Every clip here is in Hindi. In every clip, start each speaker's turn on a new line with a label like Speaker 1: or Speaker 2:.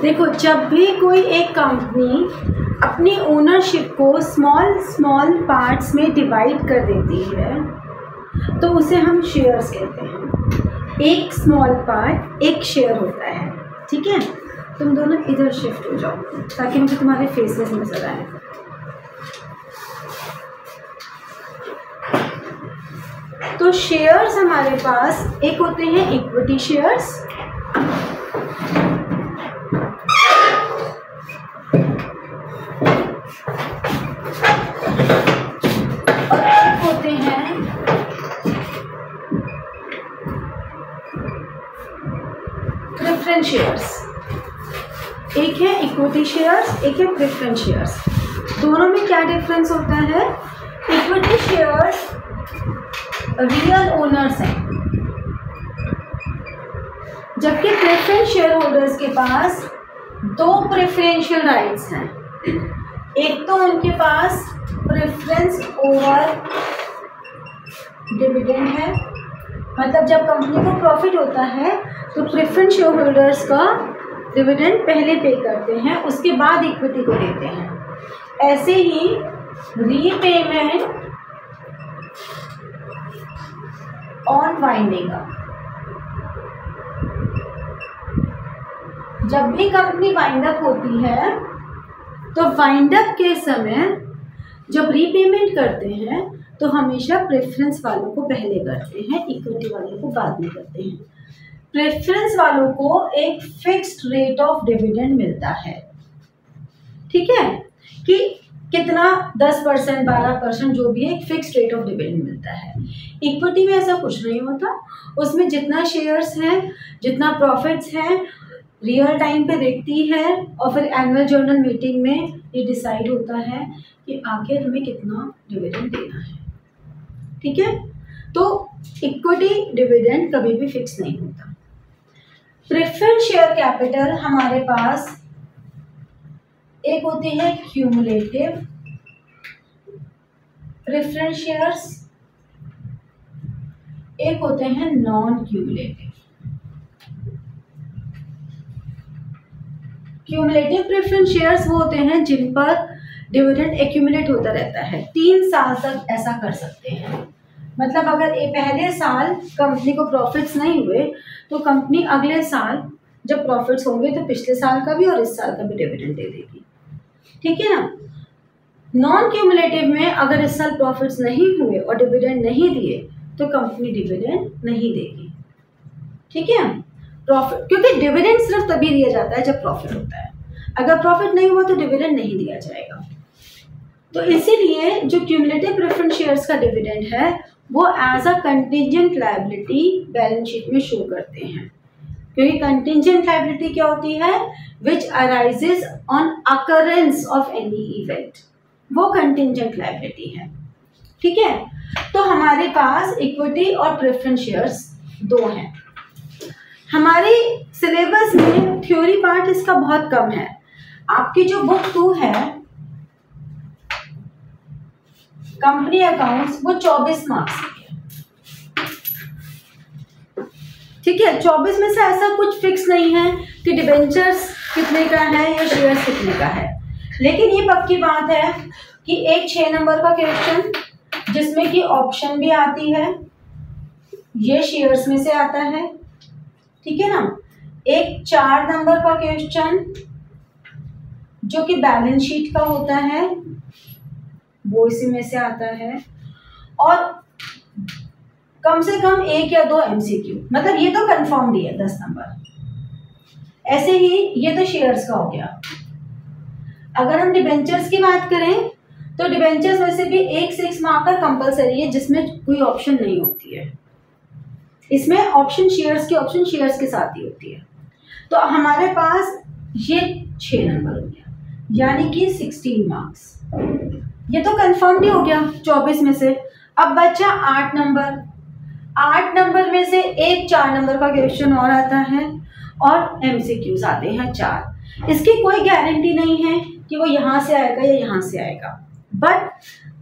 Speaker 1: देखो, जब भी कोई एक कंपनी अपनी ओनरशिप को स्मॉल स्मॉल पार्ट्स में डिवाइड कर देती है तो उसे हम शेयर्स कहते हैं। एक स्मॉल पार्ट एक शेयर होता है, ठीक है? तुम दोनों इधर शिफ्ट हो जाओ, ताकि मुझे तुम्हारे फेसेस नज़र आए। तो शेयर्स हमारे पास, एक होते हैं इक्विटी शेयर्स एक है प्रेफरेंस शेयर्स दोनों में क्या डिफरेंस होता है? इक्विटी शेयर्स रियल ओनर्स हैं. जबकि प्रेफरेंस शेयर होल्डर्स के पास दो प्रेफरेंशियल राइट्स हैं. एक तो उनके पास प्रेफरेंस ओवर डिविडेंड है. मतलब जब कंपनी को प्रॉफिट होता है तो प्रेफरेंस शेयर होल्डर्स का डिविडेंड पहले पे करते हैं, उसके बाद इक्विटी को देते हैं। ऐसे ही रीपेमेंट ऑन वाइंडिंग जब भी कंपनी वाइंड अप होती है तो वाइंड अप के समय जब रीपेमेंट करते हैं तो हमेशा प्रेफरेंस वालों को पहले करते हैं इक्विटी वालों को बाद में करते हैं। प्रेफरेंस वालों को एक फिक्स्ड रेट ऑफ़ डिविडेंड मिलता है। ठीक है? कि कितना दस परसेंट, बारह परसेंट जो भी है, एक फिक्स रेट ऑफ़ डिविडेंड मिलता है। इक्विटी में ऐसा कुछ नहीं होता। उसमें जितना शेयर्स हैं, जितना प्रॉफिट्स हैं, रियल टाइम पे देखती है और फिर एनुअल जर्नल मीटिंग में ये डिसाइड होता है कि आखिर हमें कितना डिविडेंड देना है। ठीक है? तो इक्विटी डिविडेंड कभी भी फिक्स नहीं होता। प्रेफरेंस शेयर कैपिटल हमारे पास एक होते हैं क्यूमुलेटिव प्रेफरेंस शेयर्स, एक होते हैं non cumulative cumulative preference shares वो होते हैं जिन पर डिविडेंड एक्यूमुलेट होता रहता है। तीन साल तक ऐसा कर सकते हैं। मतलब अगर पहले साल कंपनी को प्रॉफिट्स नहीं हुए तो कंपनी अगले साल जब प्रॉफिट्स होंगे तो पिछले साल का भी और इस साल का भी डिविडेंड दे देगी। ठीक है ना? नॉन क्यूमुलेटिव में अगर इस साल प्रॉफिट्स नहीं हुए और डिविडेंड नहीं दिए तो कंपनी डिविडेंड नहीं देगी। ठीक है? प्रॉफिट क्योंकि डिविडेंड सिर्फ़ तभी दिया जाता है जब प्रॉफिट होता है। अगर प्रॉफिट नहीं हुआ तो डिविडेंड नहीं दिया जाएगा। तो इसीलिए जो क्यूमुलेटिव प्रेफरेंस शेयर्स का डिविडेंड है वो as a contingent liability balance sheet में शो करते हैं। क्योंकि कंटिजेंट लाइबिलिटी क्या होती है? Which arises on occurrence of any event वो कंटिजेंट लाइबिलिटी है। ठीक है? तो हमारे पास इक्विटी और प्रेफरेंस शेयर्स दो हैं। हमारी सिलेबस में थ्योरी पार्ट इसका बहुत कम है। आपकी जो बुक टू है कंपनी अकाउंट्स वो चौबीस मार्क्स ठीक है, चौबीस में से ऐसा कुछ फिक्स नहीं है कि डिबेंचर्स कितने का है या शेयर्स कितने का है। लेकिन ये पक्की बात है कि एक छः नंबर का क्वेश्चन जिसमें कि ऑप्शन भी आती है, ये शेयर्स में से आता है। ठीक है ना? एक चार नंबर का क्वेश्चन जो कि बैलेंस शीट का होता है वो इसी में से आता है। और कम से कम एक या दो एमसीक्यू मतलब ये तो कंफर्म ही है दस नंबर। ऐसे ही ये तो शेयर्स का हो गया। अगर हम डिबेंचर्स की बात करें तो डिबेंचर्स में से भी एक सिक्स मार्क का कंपलसरी है, जिसमें कोई ऑप्शन नहीं होती है। इसमें ऑप्शन शेयर्स की ऑप्शन शेयर्स के साथ ही होती है। तो हमारे पास ये छः नंबर हो गया, यानी कि सिक्सटीन मार्क्स ये तो कंफर्म नहीं हो गया चौबीस में से। अब बच्चा आठ नंबर आठ नंबर में से एक चार नंबर का क्वेश्चन और आता है और एम आते हैं चार। इसकी कोई गारंटी नहीं है कि वो यहाँ से आएगा या यहाँ से आएगा। But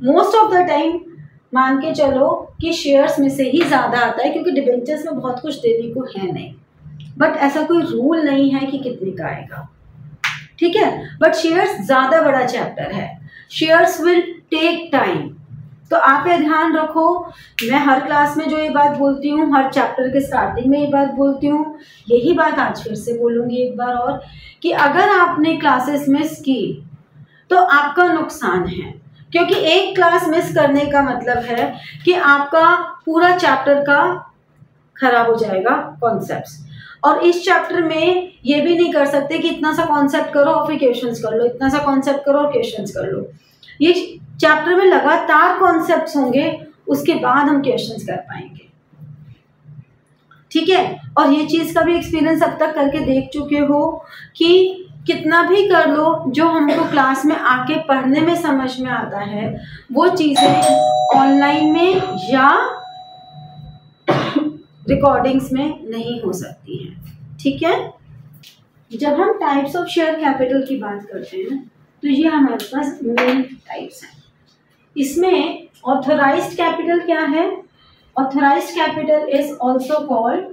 Speaker 1: most of the time मान के चलो कि शेयर्स में से ही ज़्यादा आता है क्योंकि डिबेंचर्स में बहुत कुछ देने को है नहीं। बट ऐसा कोई रूल नहीं है कि कितने का आएगा। ठीक है? बट शेयर्स ज़्यादा बड़ा चैप्टर है। शेयर्स विल टेक टाइम तो आप ये ध्यान रखो, मैं हर क्लास में जो ये बात बोलती हूँ, हर चैप्टर के स्टार्टिंग में ये बात बोलती हूँ, यही बात आज फिर से बोलूँगी एक बार और, कि अगर आपने क्लासेस मिस की तो आपका नुकसान है। क्योंकि एक क्लास मिस करने का मतलब है कि आपका पूरा चैप्टर का खराब हो जाएगा कॉन्सेप्ट्स और इस चैप्टर में ये भी नहीं कर सकते कि इतना सा कॉन्सेप्ट करो और फिर क्वेश्चंस कर लो, इतना सा कॉन्सेप्ट करो और क्वेश्चंस कर लो। ये चैप्टर में लगातार कॉन्सेप्ट्स होंगे, उसके बाद हम क्वेश्चंस कर पाएँगे। ठीक है? और ये चीज़ का भी एक्सपीरियंस अब तक करके देख चुके हो कि कितना भी कर लो, जो हमको क्लास में आके पढ़ने में समझ में आता है, वो चीज़ें ऑनलाइन में या रिकॉर्डिंग्स में नहीं हो सकती हैं। ठीक है? जब हम टाइप्स ऑफ़ शेयर कैपिटल की बात करते हैं तो ये हमारे पास मेन टाइप्स हैं। इसमें ऑथोराइज्ड कैपिटल क्या है? Authorised capital is also called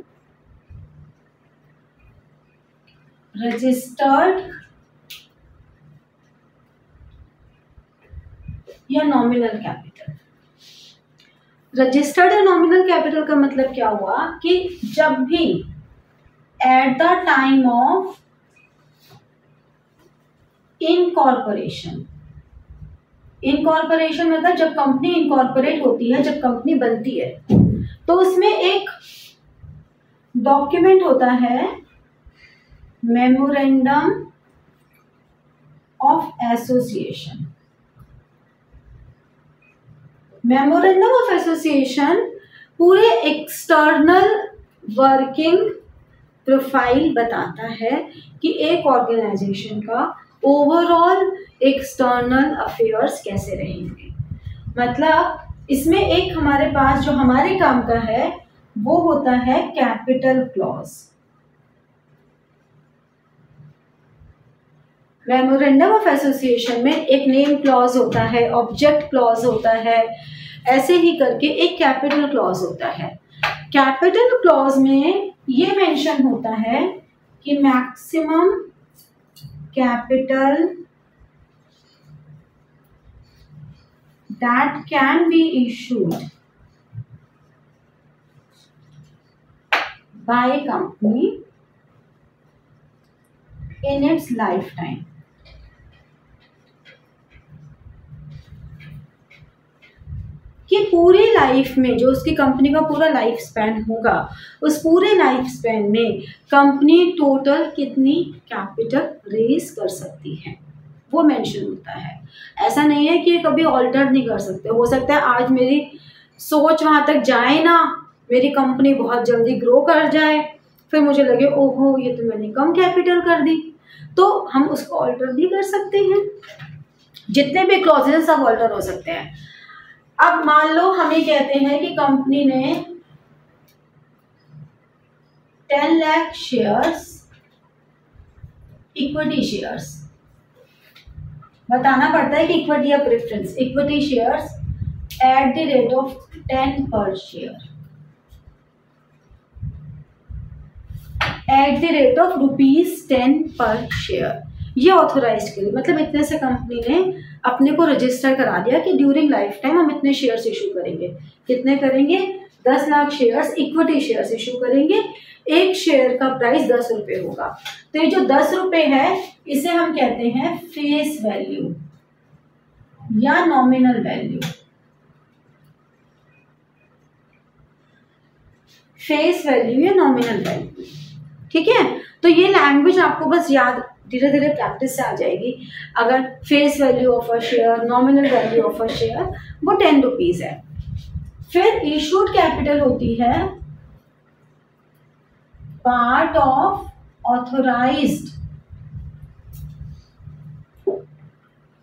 Speaker 1: registered या नॉमिनल कैपिटल रजिस्टर्ड या नॉमिनल कैपिटल का मतलब क्या हुआ कि जब भी at the time of incorporation incorporation मतलब जब कंपनी इनकॉर्पोरेट होती है, जब कंपनी बनती है तो उसमें एक डॉक्यूमेंट होता है memorandum of association memorandum of association पूरे एक्सटर्नल वर्किंग प्रोफ़ाइल बताता है कि एक ऑर्गेनाइजेशन का ओवरऑल एक्सटर्नल अफेयर्स कैसे रहेंगे। मतलब इसमें एक हमारे पास, जो हमारे काम का है, वो होता है capital clause memorandum of association में एक नेम क्लॉज होता है ऑब्जेक्ट क्लॉज होता है ऐसे ही करके एक कैपिटल क्लॉज होता है कैपिटल क्लॉज में ये मेंशन होता है कि maximum capital that can be issued by a company in its lifetime. कि पूरी लाइफ में, जो उसकी कंपनी का पूरा लाइफ स्पैन होगा, उस पूरे लाइफ स्पैन में कंपनी टोटल कितनी कैपिटल रेज कर सकती है? वो मेंशन होता है। ऐसा नहीं है कि कभी ऑल्टर नहीं कर सकते। हो सकता है आज मेरी सोच वहाँ तक जाए ना, मेरी कंपनी बहुत जल्दी ग्रो कर जाए, फिर मुझे लगे, ओहो, ये तो मैंने कम कैपिटल कर दी। तो हम उसको ऑल्टर भी कर सकते हैं। जितने भी क्लॉजेज सब ऑल्टर हो सकते हैं। अब मान लो हमें कहते हैं कि कंपनी ने ten lakh shares equity shares बताना पड़ता है कि इक्विटी या preference equity shares at the rate of ten per share at the rate of rupees ten per share ये ऑथोराइज करी मतलब इतने से कंपनी ने अपने को रजिस्टर करा दिया कि ड्यूरिंग लाइफ टाइम हम इतने शेयर्स इशू करेंगे। कितने करेंगे? दस lakh shares equity shares issue करेंगे। एक शेयर का प्राइस दस रुपये होगा। तो ये जो दस रुपये है, इसे हम कहते हैं फेस वैल्यू या नॉमिनल वैल्यू फेस वैल्यू या नॉमिनल वैल्यू ठीक है? तो ये लैंग्वेज आपको बस याद धीरे धीरे प्रैक्टिस से आ जाएगी। अगर face value of a share nominal value of a share वो टेन रुपीज़ है। फिर इशूड कैपिटल होती है part of authorised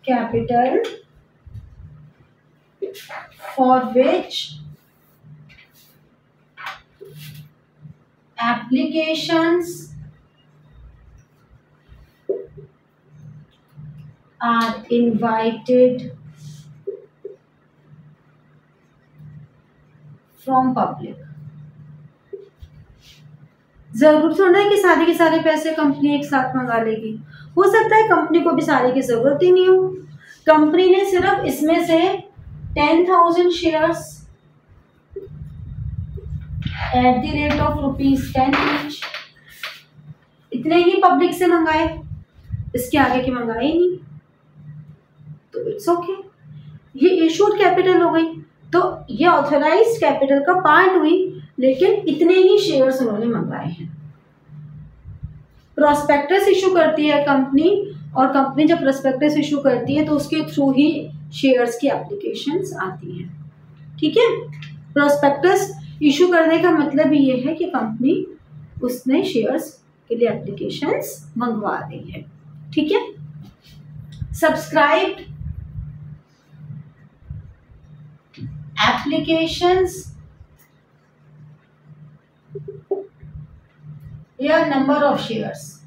Speaker 1: capital for which applications are invited from public. ज़रूर थोड़ा है कि सारे के सारे पैसे कंपनी एक साथ मंगा लेगी। हो सकता है कंपनी को भी सारे की ज़रूरत ही नहीं हो। कंपनी ने सिर्फ़ इसमें से ten thousand shares at the rate of rupees ten each इतने ही पब्लिक से मंगाए। इसके आगे की मंगाए ही नहीं। इट्स ओके ये इशूड कैपिटल हो गई। तो ये ऑथराइज कैपिटल का पार्ट हुई, लेकिन इतने ही शेयर्स उन्होंने मंगाए हैं। प्रोस्पेक्टस इशू करती है कंपनी और कंपनी जब प्रोस्पेक्टस इशू करती है तो उसके थ्रू ही शेयर्स की एप्लीकेशंस आती हैं। ठीक है? प्रोस्पेक्टस इशू करने का मतलब ये है कि कंपनी उसने शेयर्स के लिए एप्लीकेशंस मंगवा दी है। ठीक है? Subscribe applications. Here number of shares.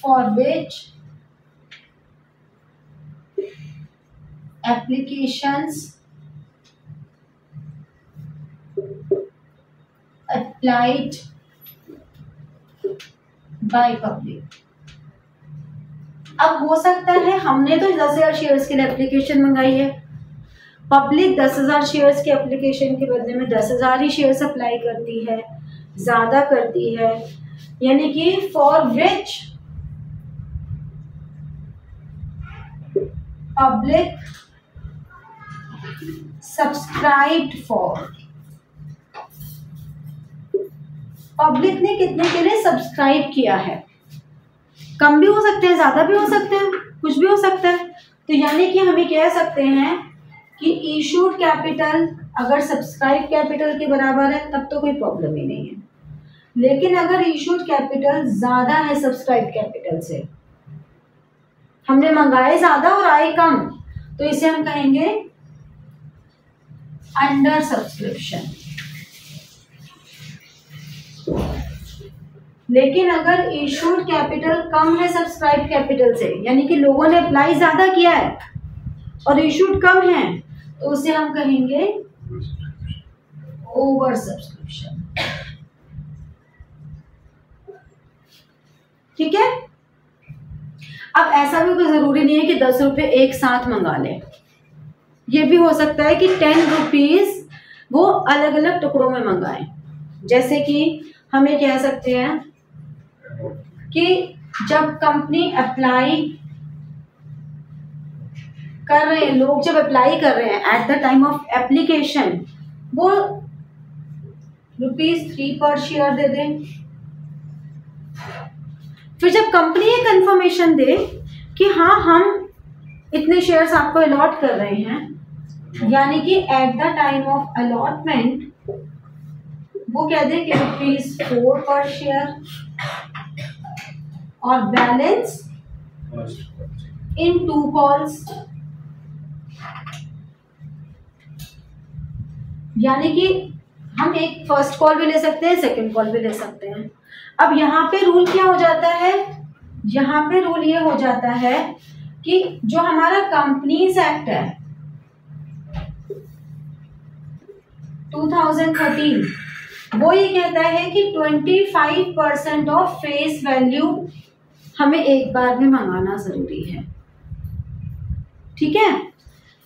Speaker 1: For which applications applied by public? अब हो सकता है हमने तो दस हज़ार शेयर्स के लिए एप्लीकेशन मंगाई है। पब्लिक दस हज़ार शेयर्स के एप्लीकेशन के बदले में दस हज़ार ही शेयर्स अप्लाई करती है, ज़्यादा करती है। यानी कि for which public subscribed for public ने कितने के लिए सब्सक्राइब किया है? कम भी हो सकते हैं, ज़्यादा भी हो सकते हैं, कुछ भी हो सकता है। तो यानी कि हमें कह सकते हैं कि इशूड कैपिटल अगर सब्सक्राइब कैपिटल के बराबर है, तब तो कोई प्रॉब्लम ही नहीं है। लेकिन अगर इशूड कैपिटल ज़्यादा है सब्सक्राइब कैपिटल से, हमने मंगाए ज़्यादा और आए कम तो इसे हम कहेंगे अंडर सब्सक्रिप्शन लेकिन अगर इशूड कैपिटल कम है सब्सक्राइब कैपिटल से, यानी कि लोगों ने अप्लाई ज़्यादा किया है और इशूड कम है तो उसे हम कहेंगे ओवर सब्सक्रिप्शन ठीक है? अब ऐसा भी कोई ज़रूरी नहीं है कि दस रुपये एक साथ मंगा लें। ये भी हो सकता है कि टेन रुपीज़ वो अलग अलग टुकड़ों में मंगाएँ। जैसे कि हमें कह सकते हैं कि जब कंपनी अप्लाई कर रहे हैं, लोग जब अप्लाई कर रहे हैं at the time of application वो रुपीज़ थ्री पर शेयर दे दें। फिर जब कंपनी ये कंफर्मेशन दे कि हाँ हम इतने शेयर्स आपको अलॉट कर रहे हैं, यानी कि at the time of allotment वो कह दे कि रुपीज़ फोर पर शेयर और बैलेंस इन टू कॉल्स यानी कि हम एक फ़र्स्ट कॉल भी ले सकते हैं सेकंड कॉल भी ले सकते हैं। अब यहाँ पे रूल क्या हो जाता है? यहाँ पे रूल ये हो जाता है कि जो हमारा कंपनीज़ एक्ट है 2013 वो ये कहता है कि 25 परसेंट ऑफ़ फेस वैल्यू हमें एक बार में मंगाना ज़रूरी है। ठीक है?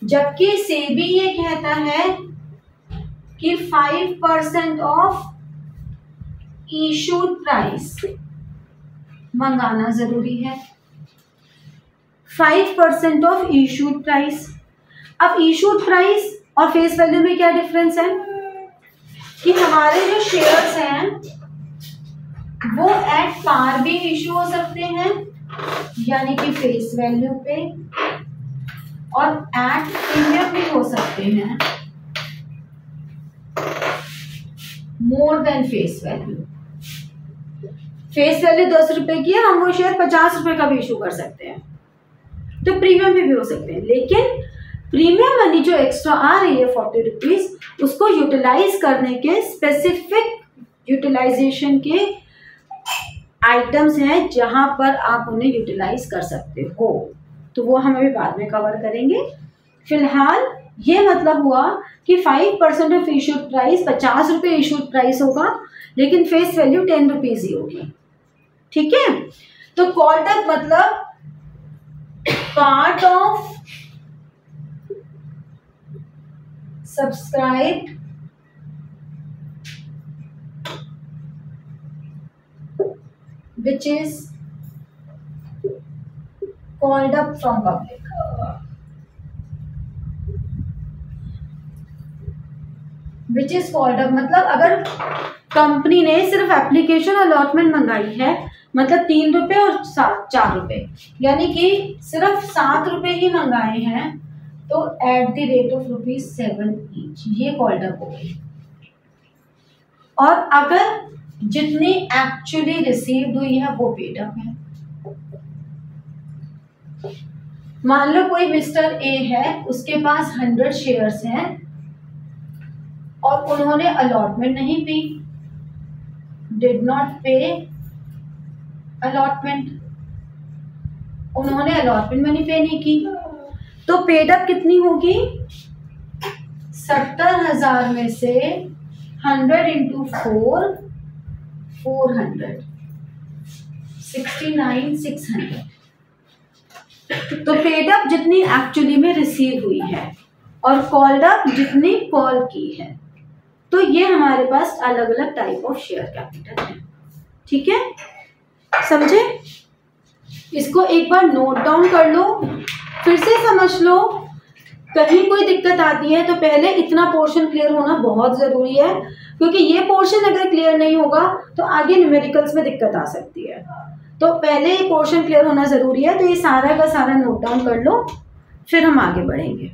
Speaker 1: जबकि सेबी ये कहता है कि five percent of issued price मंगाना ज़रूरी है। Five percent of issued price अब इशूड प्राइस और फेस वैल्यू में क्या डिफरेंस है? कि हमारे जो शेयर्स हैं वो एट पार भी इशू हो सकते हैं यानी कि फेस वैल्यू पे और एट प्रीमियम भी हो सकते हैं more than face value face value दस रुपए की है हम वो शेयर पचास रुपए का भी इशू कर सकते हैं। तो प्रीमियम भी, भी हो सकते हैं लेकिन प्रीमियम मनी जो एक्स्ट्रा आ रही है फोर्टी रुपीज़ उसको यूटिलाइज करने के स्पेसिफिक यूटिलाइजेशन के आइटम्स हैं जहाँ पर आप उन्हें यूटिलाइज कर सकते हो। तो वो हम अभी बाद में कवर करेंगे। फ़िलहाल, ये मतलब हुआ कि five percent of issued price पचास रुपये इशूड प्राइस होगा, लेकिन फेस वैल्यू टेन रुपीज़ ही होगी। ठीक है? तो कॉल तक मतलब part of subscribe which is called up from public. Which is called up मतलब अगर कंपनी ने सिर्फ़ एप्लीकेशन अलॉटमेंट मंगाई है मतलब तीन रुपए और सात चार रुपए, यानी कि सिर्फ़ सात रुपए ही मंगाए हैं तो at the rate of rupees seven each ये कॉल्ड अप हो गई और अगर जितनी एक्चुअली रिसीव्ड हुई है, वो पेड अप है। मान लो कोई मिस्टर ए है, उसके पास हंड्रेड शेयर्स हैं, और उन्होंने अलॉटमेंट नहीं P did not pay allotment उन्होंने अलॉटमेंट मनी पे नहीं की। तो पेड अप कितनी होगी? सत्तर हज़ार में से hundred into four four hundred. Sixty nine six hundred. तो पेड अप जितनी एक्चुअली में रिसीव हुई है और कॉल्ड अप जितनी कॉल की है तो ये हमारे पास अलग अलग टाइप ऑफ़ शेयर कैपिटल है। ठीक है? समझे? इसको एक बार नोट डाउन कर लो, फिर से समझ लो कहीं कोई दिक्कत आती है तो पहले इतना पोर्शन क्लियर होना बहुत ज़रूरी है, क्योंकि ये पोर्शन अगर क्लियर नहीं होगा तो आगे न्यूमेरिकल्स में दिक्कत आ सकती है। तो पहले ये पोर्शन क्लियर होना ज़रूरी है तो ये सारा का सारा नोट डाउन कर लो, फिर हम आगे बढ़ेंगे।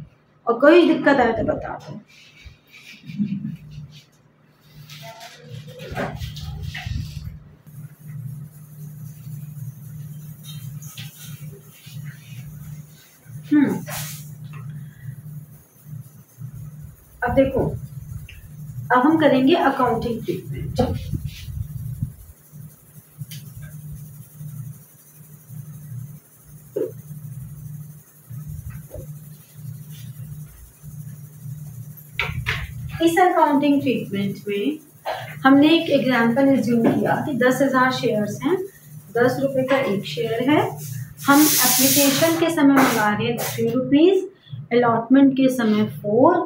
Speaker 1: और कोई दिक्कत आए तो बता दो। हम्म। अब देखो, अब हम करेंगे अकाउंटिंग ट्रीटमेंट इस अकाउंटिंग ट्रीटमेंट में हमने एक एग्जांपल एज्यूम किया कि दस हज़ार शेयर्स हैं, दस रुपए का एक शेयर है। हम एप्लीकेशन के समय मंगा रहे हैं थ्री रुपीज़ अलॉटमेंट के समय four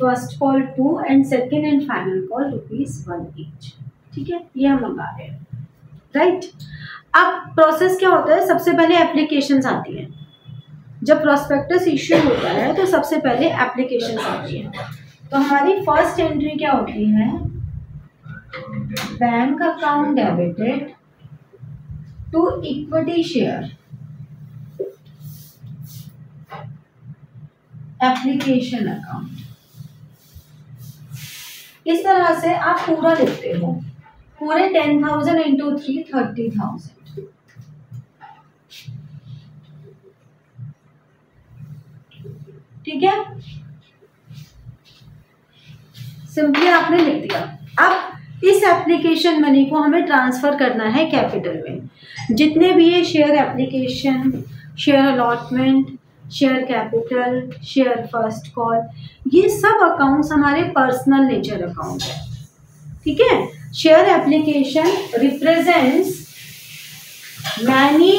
Speaker 1: first call two and second and final call rupees one each ठीक है? ये हम मंगा रहे हैं। राइट अब प्रोसेस क्या होता है? सबसे पहले एप्लीकेशन आती है। जब प्रोस्पेक्टस इश्यू होता है तो सबसे पहले एप्लीकेशन आती है। तो हमारी फ़र्स्ट एंट्री क्या होती है? Bank account debited to equity share application account इस तरह से आप पूरा लिखते हो। पूरे ten thousand into three thirty thousand ठीक है? सिंपली आपने लिख दिया। अब इस एप्लीकेशन मनी को हमें ट्रांसफ़र करना है कैपिटल में। जितने भी ये share application share allotment share capital share first call ये सब अकाउंट्स हमारे पर्सनल नेचर अकाउंट है। ठीक है? Share application represents many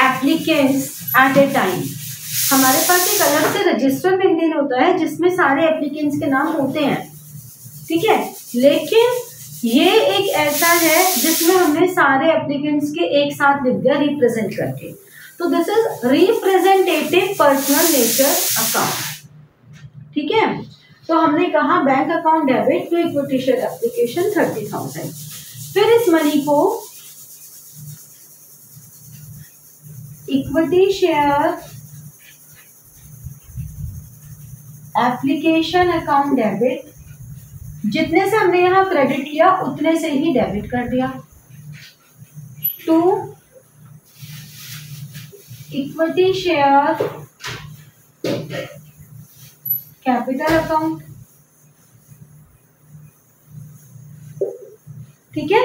Speaker 1: applicants at a time हमारे पास एक अलग से रजिस्टर मेंटेन होता है, जिसमें सारे एप्लीकेंट्स के नाम होते हैं। ठीक है? लेकिन ये एक ऐसा है जिसमें हमने सारे एप्लीकेंट्स के एक साथ लिख दिया रिप्रेजेंट करके। तो this is representative personal nature account ठीक है? तो हमने कहा bank account debit to equity share application thirty thousand फिर इस मनी को equity share application account debit जितने से हमने यहाँ क्रेडिट किया, उतने से ही डेबिट कर दिया. To equity share capital account ठीक है?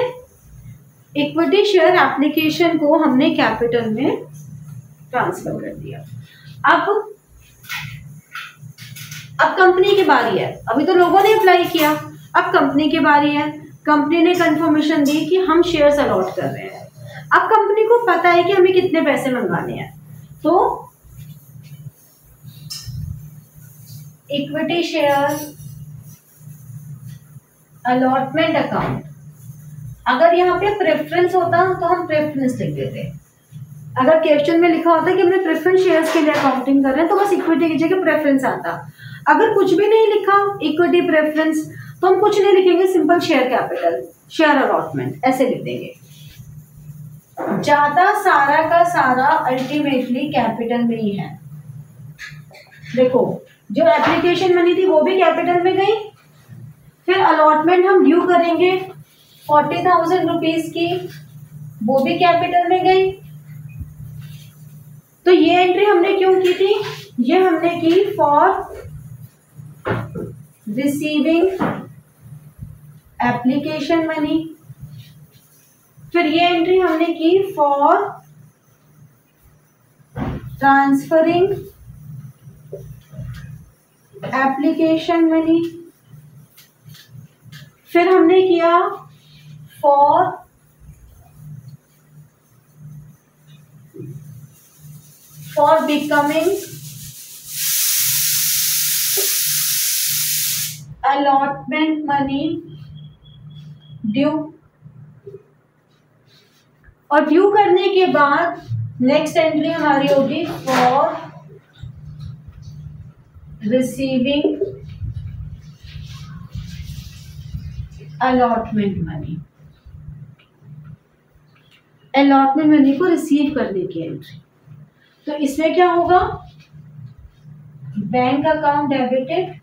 Speaker 1: इक्विटी शेयर एप्लीकेशन को हमने कैपिटल में ट्रांसफ़र कर दिया। अब अब कंपनी की बारी है। अभी तो लोगों ने अप्लाई किया। अब कंपनी की बारी है। कंपनी ने कंफर्मेशन दी कि हम शेयर्स अलॉट कर रहे हैं। अब कंपनी को पता है कि हमें कितने पैसे मंगाने हैं। तो इक्विटी शेयर अलॉटमेंट अकाउंट अगर यहाँ पे प्रेफरेंस होता तो हम प्रेफरेंस लिख देते। अगर क्वेश्चन में लिखा होता कि हमने प्रेफरेंस शेयर्स के लिए अकाउंटिंग कर रहे हैं तो बस इक्विटी की जगह प्रेफरेंस आता। अगर कुछ भी नहीं लिखा इक्विटी प्रेफरेंस तो हम कुछ नहीं लिखेंगे simple share capital share allotment ऐसे लिख देंगे। ज़्यादा सारा का सारा अल्टीमेटली कैपिटल में ही है। देखो, जो एप्लीकेशन मनी थी वो भी कैपिटल में गई। फिर अलॉटमेंट हम ड्यू करेंगे फोर्टी थाउज़ेंड रुपीज़ की, वो भी कैपिटल में गई। तो ये एंट्री हमने क्यों की थी? ये हमने की फॉर रिसीविंग एप्लीकेशन मनी फिर ये एंट्री हमने की फॉर ट्रांसफरिंग एप्लीकेशन मनी फिर हमने किया for for becoming allotment money due और ड्यू करने के बाद नेक्स्ट एंट्री हमारी होगी for receiving allotment money allotment money को रिसीव करने की एंट्री तो इसमें क्या होगा? बैंक अकाउंट डेबिटेड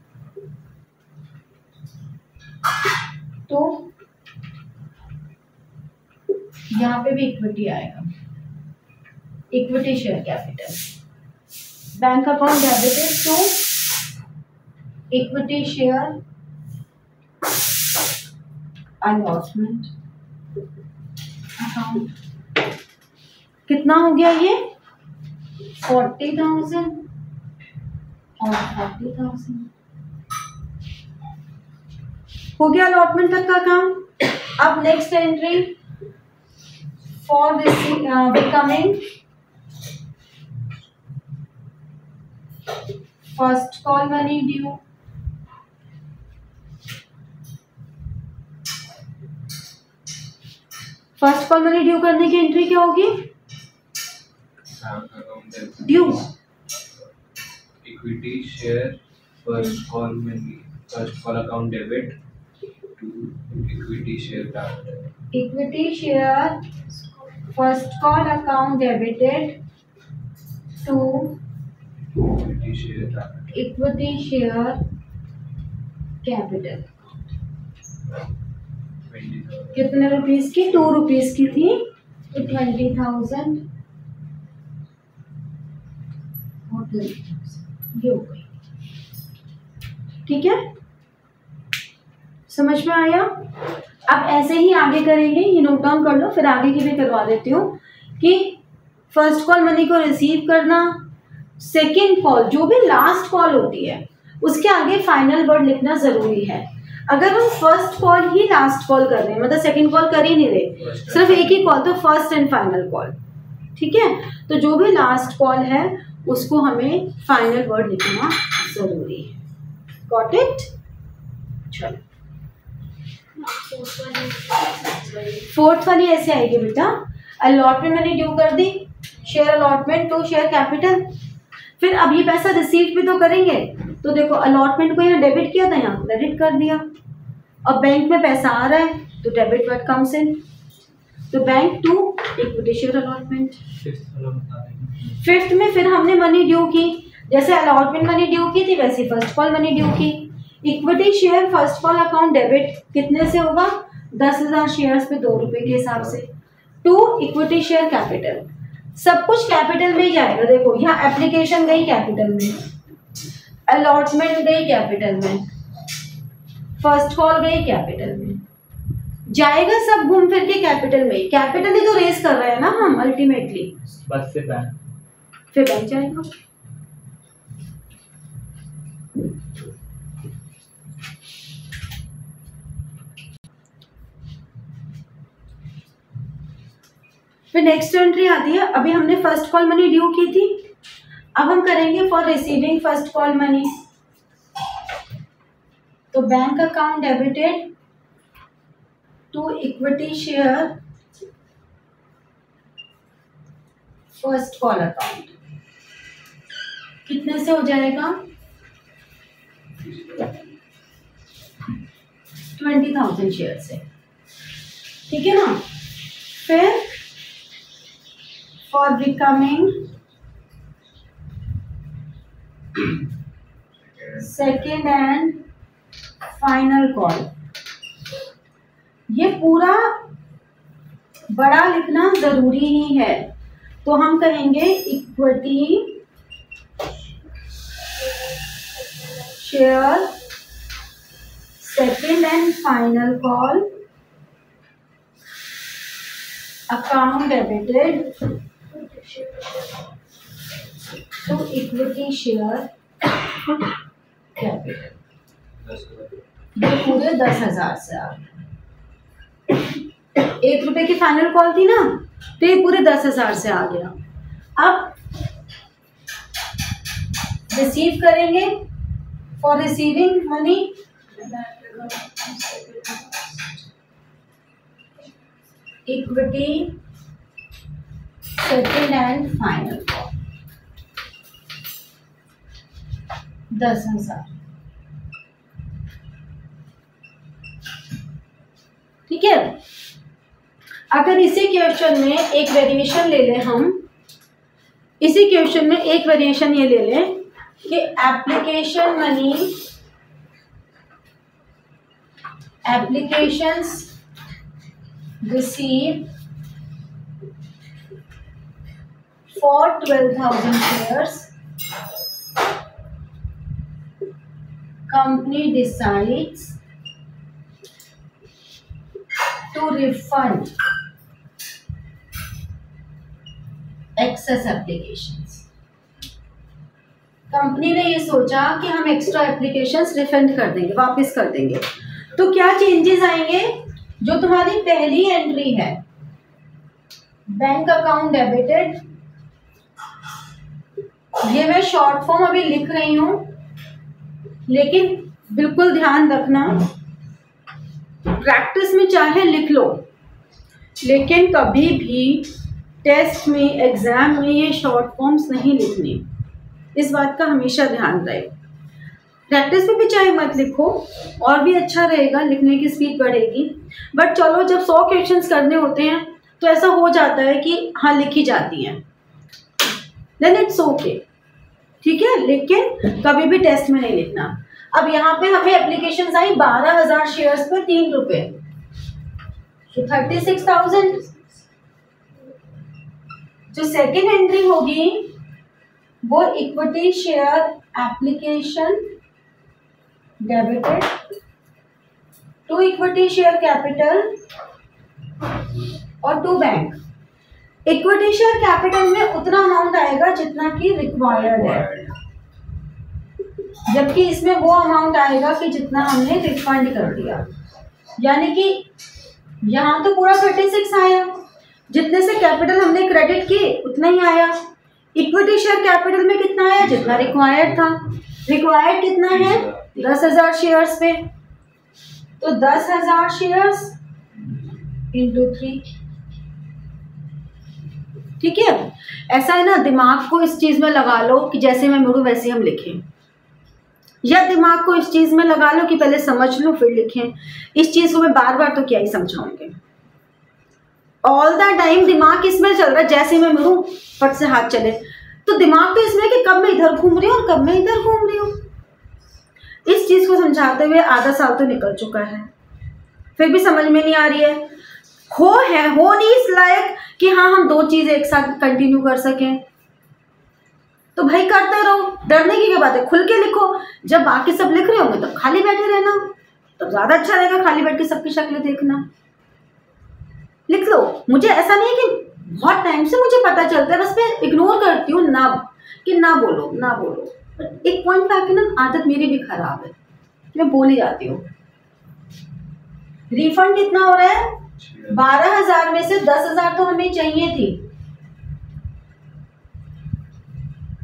Speaker 1: तो यहाँ पे भी इक्विटी आएगा। Equity share capital bank account debited to equity share allotment account कितना हो गया ये? फोर्टी थाउज़ेंड और फोर्टी थाउज़ेंड हो गया अलॉटमेंट तक का काम अब next entry for uh, becoming first call money due. First call money due करने की एंट्री क्या होगी? Due
Speaker 2: equity share first call money first call account debit to equity share
Speaker 1: equity share first call
Speaker 2: account debited to
Speaker 1: equity share capital कितने रुपीस की? टू रुपीस की थी। ट्वेंटी थाउज़ेंड ट्वेंटी थाउज़ेंड ठीक है? समझ में आया? अब ऐसे ही आगे करेंगे ये नोट डाउन कर लो फिर आगे की भी करवा देती हूँ कि फ़र्स्ट कॉल मनी को रिसीव करना सेकेंड कॉल जो भी लास्ट कॉल होती है उसके आगे फाइनल वर्ड लिखना ज़रूरी है। अगर हम फ़र्स्ट कॉल ही लास्ट कॉल कर रहे हैं मतलब सेकेंड कॉल कर ही नहीं रहे सिर्फ़ एक ही कॉल तो फ़र्स्ट एंड फाइनल कॉल ठीक है? तो जो भी लास्ट कॉल है उसको हमें फाइनल वर्ड लिखना ज़रूरी है। गॉट इट चलो। फोर्थ वाली ऐसे आएगी बेटा। अलॉटमेंट मैंने ड्यू कर दी। Share allotment to share capital फिर अब ये पैसा रिसीव भी तो करेंगे। तो देखो अलॉटमेंट को यहाँ डेबिट किया था यहाँ क्रेडिट कर दिया। अब बैंक में पैसा आ रहा है तो डेबिट वर्ड कम्स इन तो bank to equity share allotment fifth में फिर हमने मनी ड्यू की। जैसे अलॉटमेंट मनी ड्यू की थी वैसे फ़र्स्ट कॉल मनी ड्यू की। Equity share first call account debit कितने से होगा? दस हज़ार शेयर पे दो रुपए के हिसाब से। टू इक्विटी शेयर कैपिटल सब कुछ कैपिटल में ही जाएगा। देखो यहाँ एप्लीकेशन गई कैपिटल में। अलॉटमेंट गई कैपिटल में। फ़र्स्ट कॉल गई कैपिटल में। जाएगा सब घूम फिर के कैपिटल में कैपिटल ही तो रेस कर रहे हैं ना हम अल्टीमेटली
Speaker 2: बस से बैंक
Speaker 1: फिर बैंक जाएगा। फिर नेक्स्ट एंट्री आती है। अभी हमने फ़र्स्ट कॉल मनी ड्यू की थी। अब हम करेंगे for receiving first call money तो bank account debited to equity share first call account कितने से हो जाएगा? ट्वेंटी थाउज़ेंड शेयर से। ठीक है ना? फिर for becoming second and final call ये पूरा बड़ा लिखना ज़रूरी ही है। तो हम कहेंगे equity share second and final call account debited to equity share capital ये पूरे दस हज़ार से आ एक रुपए की फाइनल कॉल थी ना तो ये पूरे दस हज़ार से आ गया। अब रिसीव करेंगे for receiving money equity second and final दस हज़ार ठीक है? अगर इसी क्वेश्चन में एक वेरिएशन ले लें हम, इसी क्वेश्चन में एक वेरिएशन ये ले लें कि application money applications receive twelve thousand shares company decides to refund excess applications. Company ने ये सोचा कि हम एक्स्ट्रा एप्लीकेशंस रिफंड कर देंगे, वापस कर देंगे। तो क्या चेंजेस आएँगे? जो तुम्हारी पहली एंट्री है बैंक अकाउंट डेबिटेड ये मैं शॉर्ट फॉर्म अभी लिख रही हूँ, लेकिन बिल्कुल ध्यान रखना। प्रैक्टिस में चाहे लिख लो, लेकिन कभी भी टेस्ट में एग्ज़ाम में ये शॉर्ट फॉर्म्स नहीं लिखने। इस बात का हमेशा ध्यान रहे। प्रैक्टिस में भी चाहे मत लिखो, और भी अच्छा रहेगा, लिखने की स्पीड बढ़ेगी। बट चलो, जब सौ क्वेश्चंस करने होते हैं तो ऐसा हो जाता है कि हाँ लिखी जाती हैं। देन इट्स ओके ठीक है? लेकिन कभी भी टेस्ट में नहीं लिखना। अब यहाँ पे हमें एप्लीकेशन आई बारह हज़ार शेयर पर तीन रुपए। थर्टी सिक्स थाउज़ेंड जो सेकेंड एंट्री होगी, वो equity share application debited to equity share capital और to bank equity share capital में उतना अमाउंट आएगा जितना कि रिक्वायर्ड है। जबकि इसमें वो अमाउंट आएगा कि जितना हमने रिफंड कर दिया। यानी कि यहाँ तो पूरा थर्टी सिक्स आया। जितने से कैपिटल हमने क्रेडिट किए उतना ही आया। इक्विटी शेयर कैपिटल में कितना आया? जितना रिक्वायर्ड था। रिक्वायर्ड कितना है? दस हज़ार शेयर्स पे। तो दस हज़ार शेयर्स इंटू थ्री ठीक है? ऐसा है ना, दिमाग को इस चीज़ में लगा लो कि जैसे मैं मुड़ू, वैसे हम लिखें। या दिमाग को इस चीज़ में लगा लो कि पहले समझ लो, फिर लिखें। इस चीज़ को मैं बार बार तो क्या ही समझाऊँगी? ऑल द टाइम दिमाग इसमें चल रहा है, जैसे मैं मुड़ू, फट से हाथ चले। तो दिमाग तो इसमें कि कब मैं इधर घूम रही हूँ और कब मैं इधर घूम रही हूँ। इस चीज़ को समझाते हुए आधा साल तो निकल चुका है। फिर भी समझ में नहीं आ रही है। हो है, हो नहीं इस लायक। कि हाँ हम दो चीज़ एक साथ कंटिन्यू कर सकें। तो भाई करते रहो। डरने की क्या बात है? खुल के लिखो। जब बाकी सब लिख रहे होंगे, तब खाली बैठे रहना। तब ज़्यादा अच्छा रहेगा खाली बैठ के सबकी शक्ल देखना। लिख लो। मुझे ऐसा नहीं है कि बहुत टाइम से मुझे पता चलता है, बस मैं इग्नोर करती हूँ ना, कि ना बोलो ना बोलो। एक पॉइंट पे आके ना आदत मेरी भी खराब है। मैं बोली जाती हूँ। रिफंड कितना हो रहा है? बारह हज़ार में से दस हज़ार तो हमें चाहिए थी।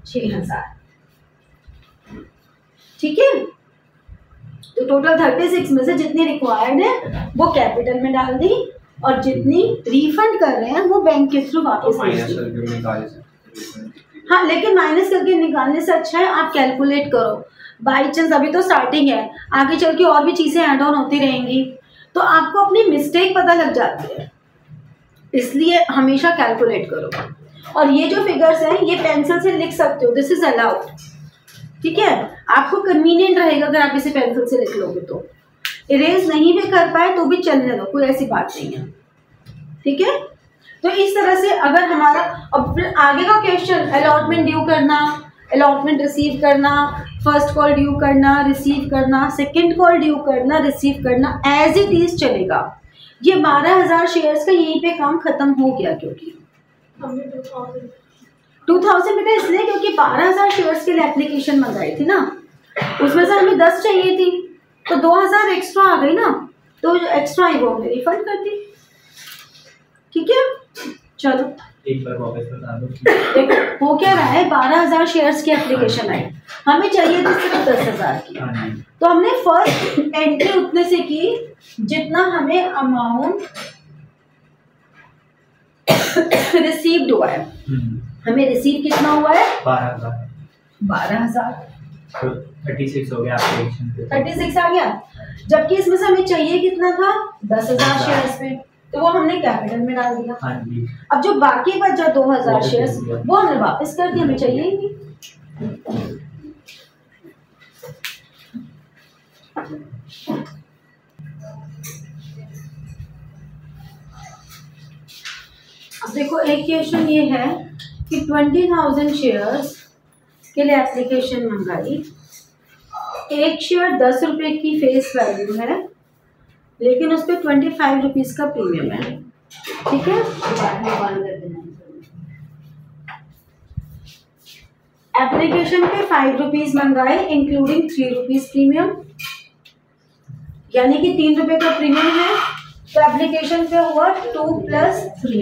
Speaker 1: छह हज़ार। ठीक है? तो टोटल थर्टी सिक्स में से जितनी रिक्वायर्ड है वो कैपिटल में डाल दी और जितनी रिफंड कर रहे हैं वो बैंक के थ्रू
Speaker 2: तो
Speaker 1: वापस
Speaker 2: सकते
Speaker 1: हाँ। लेकिन माइनस करके निकालने से अच्छा है आप कैलकुलेट करो। बाई चांस अभी तो स्टार्टिंग है। आगे चल के और भी चीज़ें ऐड ऑन होती रहेंगी। तो आपको अपनी मिस्टेक पता लग जाती है। इसलिए हमेशा कैलकुलेट करो। और ये जो फिगर्स हैं, ये पेंसिल से लिख सकते हो। दिस इज़ अलाउड ठीक है? आपको कन्वीनियंट रहेगा अगर आप इसे पेंसिल से लिख लोगे तो। इरेज नहीं भी कर पाए तो भी चलने दो, कोई ऐसी बात नहीं है। ठीक है? तो इस तरह से अगर हमारा, अब आगे का क्वेश्चन अलॉटमेंट ड्यू करना अलॉटमेंट रिसीव करना फ़र्स्ट कॉल ड्यू करना रिसीव करना सेकंड कॉल ड्यू करना रिसीव करना एज इट इज़ चलेगा। ये बारह हज़ार शेयर्स का यहीं पे काम खत्म हो गया क्योंकि। टू थाउज़ेंड बेटा इसलिए क्योंकि बारह हज़ार शेयर्स के लिए एप्लीकेशन मंगाई थी ना। उसमें से हमें दस चाहिए थी तो दो हज़ार एक्स्ट्रा आ गई ना तो एक्स्ट्रा आई वो हमने रिफंड कर दी। ठीक है? चलो।
Speaker 3: एक बार वापस बता दो।
Speaker 1: देखो हो क्या रहा है? बारह हज़ार शेयर्स की एप्लीकेशन आई। हमें चाहिए थी सिर्फ़ दस हज़ार की।
Speaker 3: हाँ
Speaker 1: तो हमने फ़र्स्ट एंट्री उतने से की जितना हमें अमाउंट रिसीव्ड हुआ है।
Speaker 3: हम्म,
Speaker 1: हमें रिसीव कितना हुआ है?
Speaker 3: बारह हज़ार।
Speaker 1: बारह हज़ार।
Speaker 3: तो थर्टी सिक्स हो गया एप्लीकेशन
Speaker 1: थर्टी सिक्स आ गया। जबकि इसमें से हमें चाहिए कितना था? दस हज़ार शेयर्स पे। तो वो हमने कैपिटल में डाल दिया।
Speaker 3: हाँ जी।
Speaker 1: अब जो बाकी बचा दो हज़ार शेयर्स वो हमने वापस कर दिया हमें चाहिए ही नहीं। अब देखो एक क्वेश्चन ये है कि ट्वेंटी थाउज़ेंड शेयर्स के लिए एप्लीकेशन मंगाई। एक शेयर दस रुपए की फेस वैल्यू है। लेकिन उस पर ट्वेंटी फाइव रुपीज़ का प्रीमियम है। ठीक है? एप्लीकेशन पे फाइव रुपीज़ मंगाए इंक्लूडिंग थ्री रुपीज़ प्रीमियम यानी कि तीन रुपए का प्रीमियम है। तो एप्लीकेशन पे हुआ टू प्लस थ्री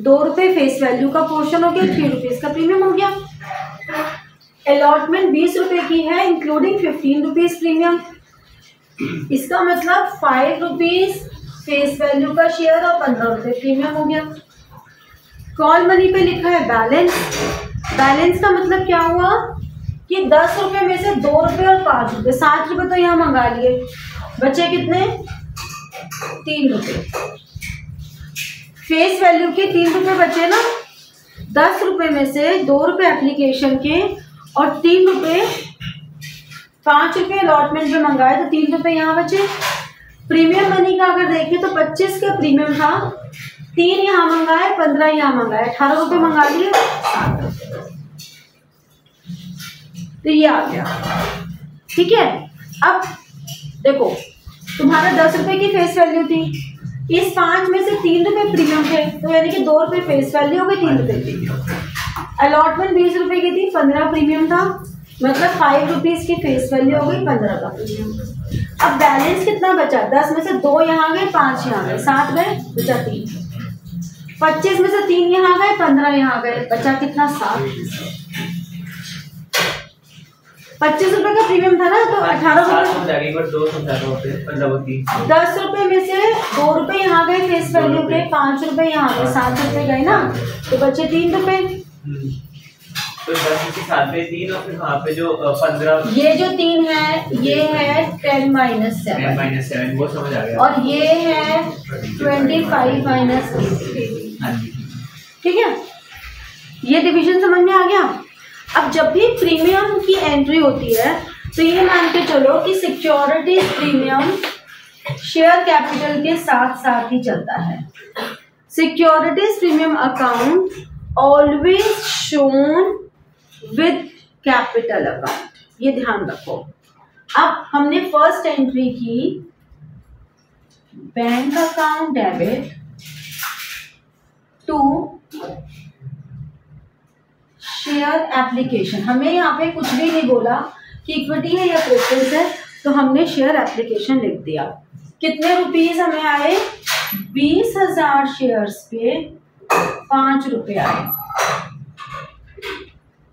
Speaker 1: दो रुपए फेस वैल्यू का पोर्शन हो गया थ्री रुपीज़ का प्रीमियम हो गया। अलॉटमेंट बीस रुपए की है इंक्लूडिंग फिफ्टीन रुपीज़ प्रीमियम इसका मतलब फाइव रुपीज़ फेस वैल्यू का शेयर और पंद्रह रुपए प्रीमियम हो गया। कॉल मनी पे लिखा है बैलेंस बैलेंस का मतलब क्या हुआ? कि दस रुपए में से दो रुपए और पाँच रुपए, सात रुपए तो यहाँ मंगा लिए। बचे कितने? तीन रुपए। फेस वैल्यू के तीन रुपए बचे ना? दस रुपए में से दो रुपए एप्लीकेशन के और तीन रुपए पाँच रुपए अलॉटमेंट में मंगाए तो तीन रुपए यहाँ बचे। प्रीमियम मनी का अगर देखें तो पच्चीस का प्रीमियम था, तीन यहाँ मंगाए, पंद्रह यहाँ मंगाए, अठारह रुपए मंगा लिए। तो ये आ गया। ठीक है? अब देखो, तुम्हारा दस रुपए की फेस वैल्यू थी। इस पाँच में से तीन रुपए प्रीमियम थे तो यानी कि दो रुपए फेस वैल्यू हो गई, तीन रुपए प्रीमियम अलॉटमेंट बीस रुपए की थी, पंद्रह प्रीमियम था। मतलब फाइव रुपीज़ की फेस वैल्यू हो गई पंद्रह का। अब बैलेंस कितना बचा? दस में से दो यहाँ गए पाँच यहाँ गए सात गए बचा तीन। पच्चीस में से तीन यहाँ गए पंद्रह यहाँ गए बचा कितना? सात। पच्चीस रुपए का प्रीमियम था ना तो अठारह रुपए दस रुपए में से दो रुपए यहाँ गए फेस वैल्यू। के पाँच रुपए यहाँ गए सात रुपए गए ना तो बचे तीन रुपए।
Speaker 3: हम्म। तो दस में से सात पे तीन और फिर वहाँ पे जो पंद्रह?
Speaker 1: ये जो तीन है ये है ten minus seven
Speaker 3: minus seven वो समझ आ गया।
Speaker 1: और ये है ट्वेंटी फाइव माइनस ठीक है। ये डिवीज़न समझ में आ गया? अब जब भी प्रीमियम की एंट्री होती है तो ये मान के चलो कि सिक्योरिटी प्रीमियम शेयर कैपिटल के साथ साथ ही चलता है। Securities premium account always shown with capital account ये ध्यान रखो। अब हमने फ़र्स्ट एंट्री की bank account debit to share application हमें यहाँ पे कुछ भी नहीं बोला कि इक्विटी है या प्रेफरेंस है तो हमने शेयर एप्लीकेशन लिख दिया। कितने रुपीस हमें आए? बीस हज़ार शेयर्स पे पाँच रुपए आए।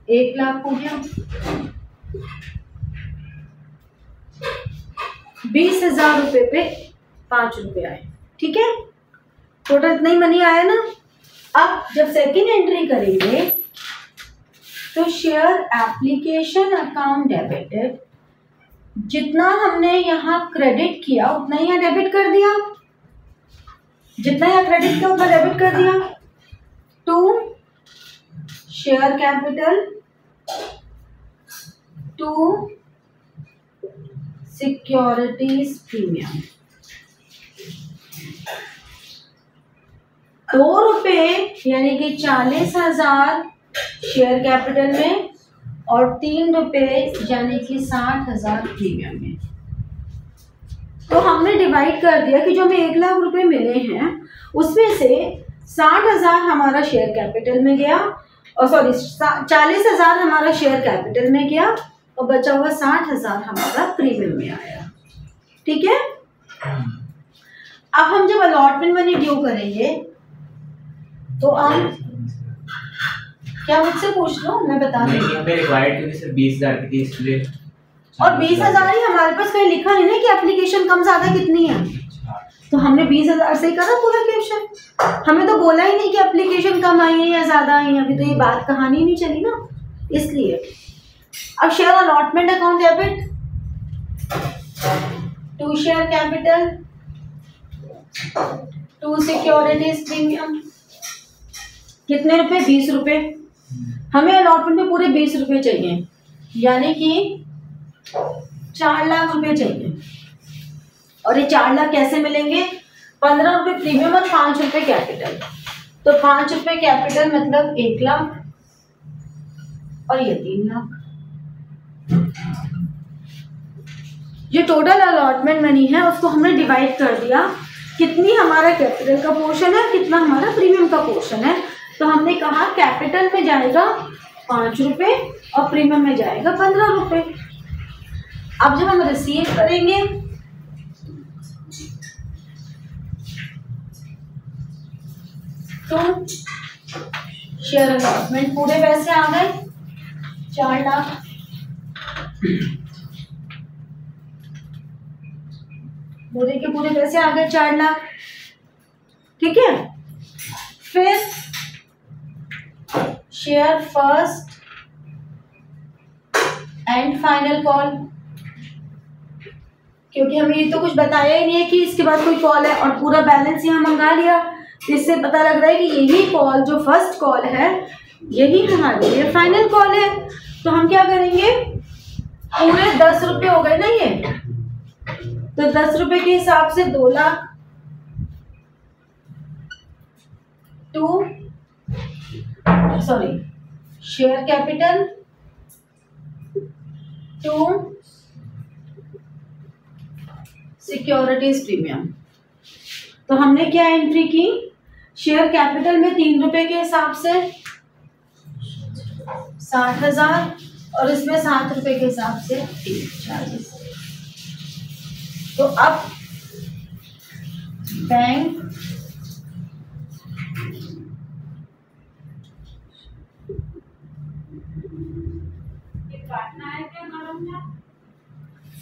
Speaker 1: एक लाख हो गया। बीस हज़ार रुपए पे पाँच रुपए आए, ठीक है? टोटल इतना ही मनी आया ना? अब जब सेकेंड एंट्री करेंगे तो शेयर एप्लीकेशन अकाउंट डेबिटेड जितना हमने यहाँ क्रेडिट किया, उतना ही यहाँ डेबिट कर दिया। जितना यहाँ क्रेडिट किया, उतना डेबिट कर दिया। To share capital to securities premium दो रुपए, यानी कि चालीस हज़ार शेयर कैपिटल में और तीन रुपए, यानी कि साठ हज़ार प्रीमियम में। तो हमने डिवाइड कर दिया कि जो हमें एक लाख रुपए मिले हैं, उसमें से साठ हज़ार हमारा शेयर कैपिटल में गया और सॉरी चालीस हज़ार हमारा शेयर कैपिटल में गया और बचा हुआ साठ हज़ार हमारा प्रीमियम में आया। ठीक है? अब हम जब अलॉटमेंट मनी ड्यू करेंगे तो हम क्या मुझसे पूछ लो? मैं बता दूँगी और बीस हज़ार ही हमारे पास कहीं लिखा नहीं ना कि एप्लीकेशन कम ज़्यादा कितनी है। तो हमने बीस हज़ार से ही करा पूरा क्वेश्चन हमें तो बोला ही नहीं कि एप्लीकेशन कम आई है या ज़्यादा आई है अभी तो ये बात कहानी नहीं चली ना। इसलिए अब share allotment account debit to share capital to securities premium कितने रुपए? बीस रुपए। हमें अलॉटमेंट में पूरे बीस रुपए चाहिए। यानी कि चार लाख रुपए चाहिए। और ये चार लाख कैसे मिलेंगे? पंद्रह रुपए प्रीमियम और पाँच रुपए कैपिटल तो पाँच रुपए कैपिटल मतलब एक लाख और ये तीन लाख। जो टोटल अलॉटमेंट मनी है, उसको हमने डिवाइड कर दिया। कितनी हमारा कैपिटल का पोर्शन है, कितना हमारा प्रीमियम का पोर्शन है। तो हमने कहा कैपिटल में जाएगा पाँच रुपए और प्रीमियम में जाएगा पंद्रह रुपए। अब जब हम रिसीव करेंगे तो शेयर अलॉटमेंट पूरे पैसे आ गए, चार लाख। पूरे के पूरे पैसे आ गए चार लाख। ठीक है? फिर share first and final call क्योंकि हमें ये तो कुछ बताया ही नहीं है कि इसके बाद कोई कॉल है और पूरा बैलेंस यहाँ मंगा लिया। इससे पता लग रहा है कि यही कॉल जो फ़र्स्ट कॉल है, यही हमारे लिए फाइनल कॉल है। तो हम क्या करेंगे? पूरे दस रुपये हो गए ना ये? तो दस रुपए के हिसाब से दो lakh to sorry share capital to securities premium तो हमने क्या एंट्री की? शेयर कैपिटल में तीन रुपए के हिसाब से साठ हज़ार और इसमें सात रुपए के हिसाब से तीन चार्जेस तो अब बैंक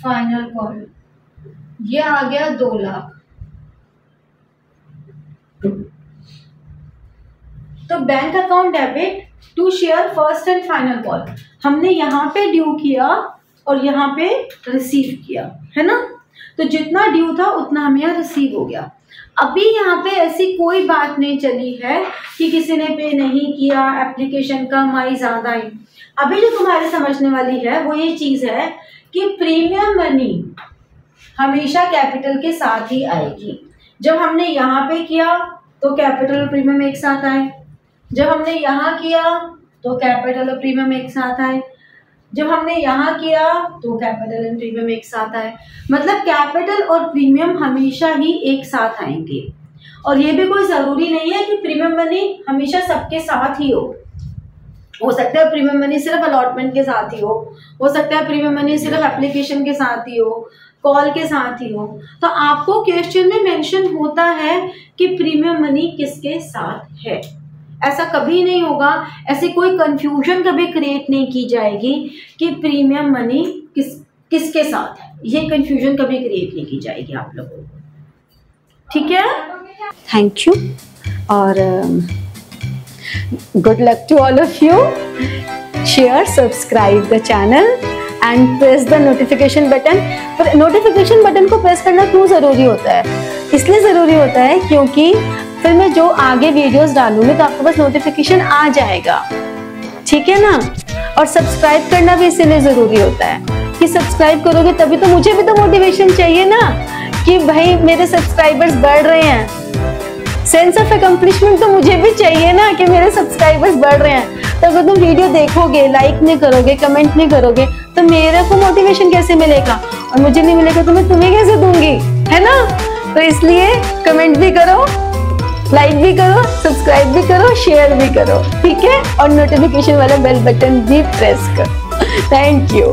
Speaker 1: फाइनल कॉल ये आ गया दो लाख। तो bank account debit to share first and final call हमने यहाँ पे ड्यू किया और यहाँ पे रिसीव किया है ना? तो जितना ड्यू था, उतना हमें यहाँ रिसीव हो गया। अभी यहाँ पे ऐसी कोई बात नहीं चली है कि किसी ने पे नहीं किया एप्लीकेशन कम आई ज़्यादा आई अभी जो तुम्हारे समझने वाली है, वो ये चीज़ है कि प्रीमियम मनी हमेशा कैपिटल के साथ ही आएगी। जब हमने यहाँ पे किया तो कैपिटल और प्रीमियम एक साथ आए। जब हमने यहाँ किया तो कैपिटल और प्रीमियम एक साथ आए। जब हमने यहाँ किया तो कैपिटल एंड प्रीमियम एक साथ आए। मतलब कैपिटल और प्रीमियम हमेशा ही एक साथ आएँगे। और ये भी कोई ज़रूरी नहीं है कि प्रीमियम मनी हमेशा सबके साथ ही हो। हो सकता है प्रीमियम मनी सिर्फ़ अलॉटमेंट के साथ ही हो। हो सकता है प्रीमियम मनी सिर्फ़ एप्लीकेशन के साथ ही हो कॉल के साथ ही हो। तो आपको क्वेश्चन में मेंशन होता है कि प्रीमियम मनी किसके साथ है। ऐसा कभी नहीं होगा, ऐसे कोई कंफ्यूजन कभी क्रिएट नहीं की जाएगी कि प्रीमियम मनी किस, किसके साथ है। ये कंफ्यूजन कभी क्रिएट नहीं की जाएगी आप लोगों को। ठीक है? थैंक यू और good luck to all of you share subscribe the channel and press the notification button पर नोटिफिकेशन बटन को प्रेस करना क्यों ज़रूरी होता है? इसलिए ज़रूरी होता है क्योंकि फिर मैं जो आगे वीडियोस डालूँगी तो आपके पास नोटिफिकेशन आ जाएगा। ठीक है ना? और सब्सक्राइब करना भी इसीलिए ज़रूरी होता है कि सब्सक्राइब करोगे तभी तो मुझे भी तो मोटिवेशन चाहिए ना कि भाई मेरे सब्सक्राइबर्स बढ़ रहे हैं। सेंस ऑफ़ अकम्पलिशमेंट तो मुझे भी चाहिए ना कि मेरे सब्सक्राइबर्स बढ़ रहे हैं। तो अगर तुम वीडियो देखोगे लाइक नहीं करोगे कमेंट नहीं करोगे तो मेरे को मोटिवेशन कैसे मिलेगा? और मुझे नहीं मिलेगा तो मैं तुम्हें कैसे दूँगी? है ना? तो इसलिए कमेंट भी करो लाइक भी करो सब्सक्राइब भी करो शेयर भी करो, ठीक है? और नोटिफिकेशन वाला बेल बटन भी प्रेस करो। Thank you